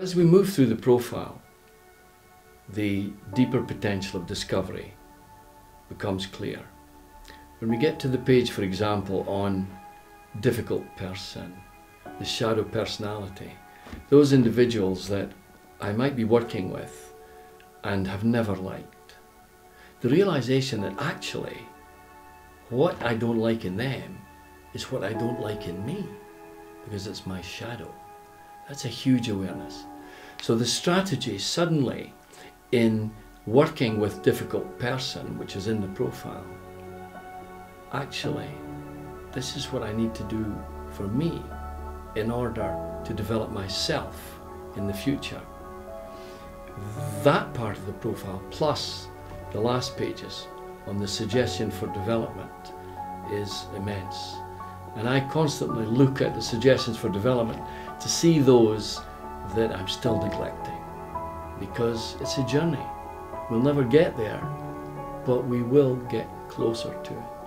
As we move through the profile, the deeper potential of discovery becomes clear. When we get to the page, for example, on difficult person, the shadow personality, those individuals that I might be working with and have never liked, the realization that actually what I don't like in them is what I don't like in me because it's my shadow. That's a huge awareness. So the strategy suddenly in working with difficult person, which is in the profile, actually, this is what I need to do for me in order to develop myself in the future. That part of the profile, plus the last pages on the suggestion for development, is immense. And I constantly look at the suggestions for development to see those that I'm still neglecting because it's a journey. We'll never get there, but we will get closer to it.